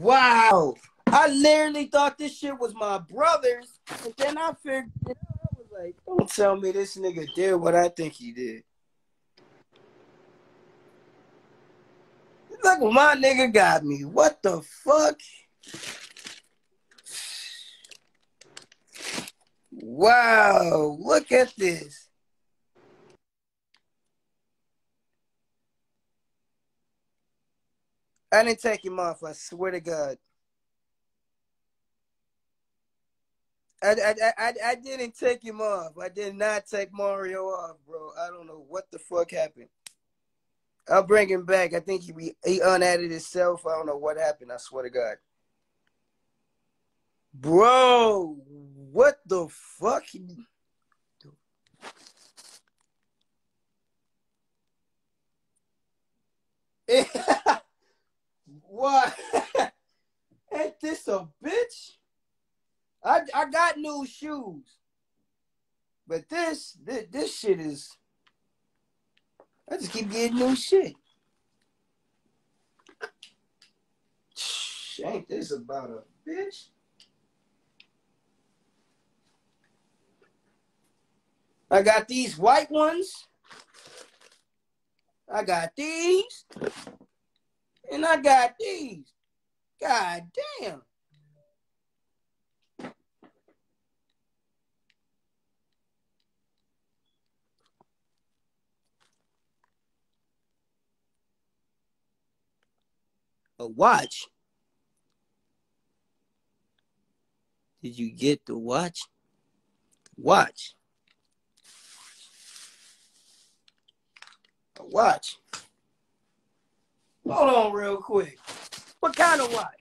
Wow. I literally thought this shit was my brother's, and then I figured. I was like, don't tell me this nigga did what I think he did. Look what my nigga got me. What the fuck? Wow, look at this. I didn't take him off, I swear to God. I, I, I, I didn't take him off. I did not take Mario off, bro. I don't know what the fuck happened. I'll bring him back. I think he he unadded himself. I don't know what happened. I swear to God. Bro, what the fuck? what? Ain't this a bitch? I I got new shoes, but this this, this shit is. I just keep getting new shit. Ain't this about a bitch? I got these white ones. I got these. And I got these. God damn. A watch? Did you get the watch? Watch. A watch. Hold on real quick. What kind of watch?